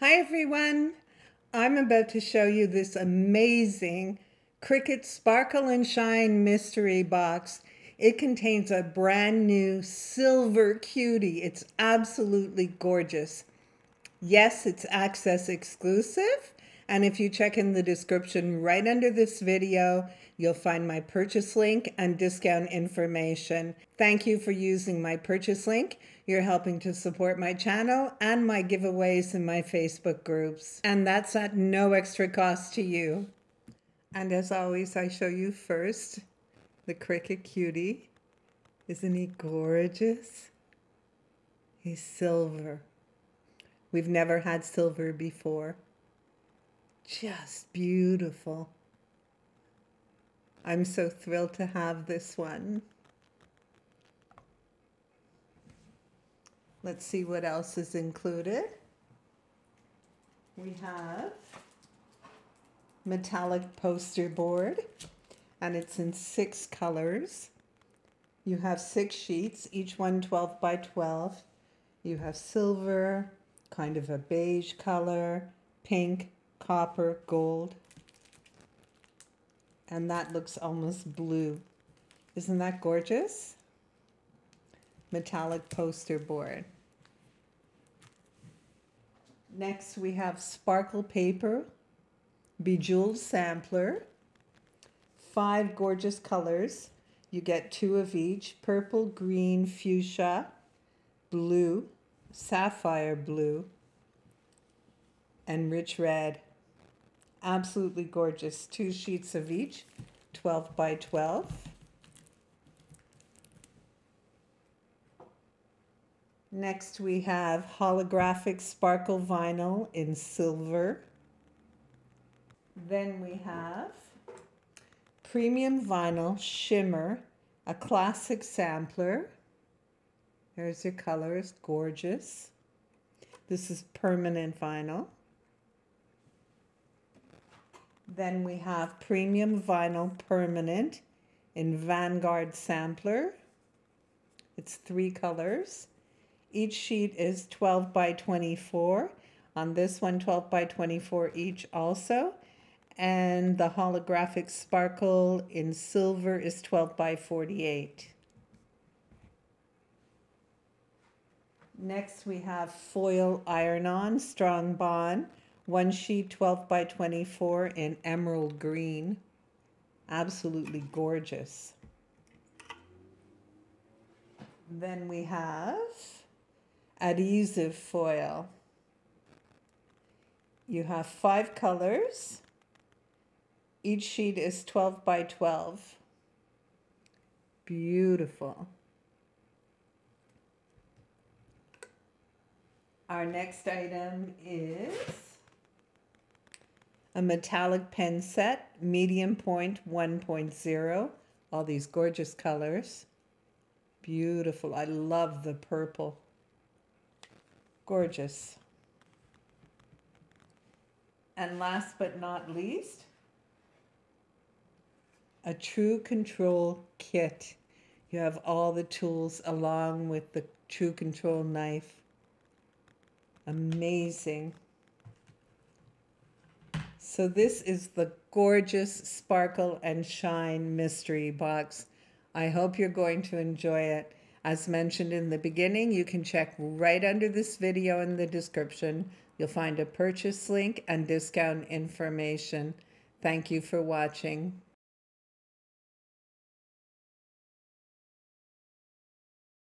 Hi everyone! I'm about to show you this amazing Cricut Sparkle and Shine Mystery Box. It contains a brand new silver cutie. It's absolutely gorgeous. Yes, it's access exclusive. And if you check in the description right under this video, you'll find my purchase link and discount information. Thank you for using my purchase link. You're helping to support my channel and my giveaways in my Facebook groups. And that's at no extra cost to you. And as always, I show you first the Cricut Cutie. Isn't he gorgeous? He's silver. We've never had silver before. Just beautiful. I'm so thrilled to have this one. Let's see what else is included. We have metallic poster board and it's in six colors. You have six sheets, each one 12 by 12. You have silver, kind of a beige color, pink, copper, gold. And that looks almost blue. Isn't that gorgeous? Metallic poster board. Next we have sparkle paper, bejeweled sampler, five gorgeous colors. You get two of each, purple, green, fuchsia, blue, sapphire blue, and rich red. Absolutely gorgeous. Two sheets of each, 12 by 12. Next we have holographic sparkle vinyl in silver. Then we have premium vinyl shimmer, a classic sampler. There's your colors, gorgeous. This is permanent vinyl. Then we have premium vinyl permanent in Vanguard sampler. It's three colors. Each sheet is 12 by 24. On this one, 12 by 24 each also. And the holographic sparkle in silver is 12 by 48. Next we have foil iron-on strong bond one sheet 12 by 24 in emerald green. Absolutely gorgeous. Then we have adhesive foil. You have five colors. Each sheet is 12 by 12. Beautiful. Our next item is a metallic pen set, medium point 1.0. All these gorgeous colors. Beautiful. I love the purple. Gorgeous. And last but not least, a True Control kit. You have all the tools along with the True Control knife. Amazing. So this is the gorgeous sparkle and shine mystery box. I hope you're going to enjoy it. As mentioned in the beginning, you can check right under this video in the description. You'll find a purchase link and discount information. Thank you for watching.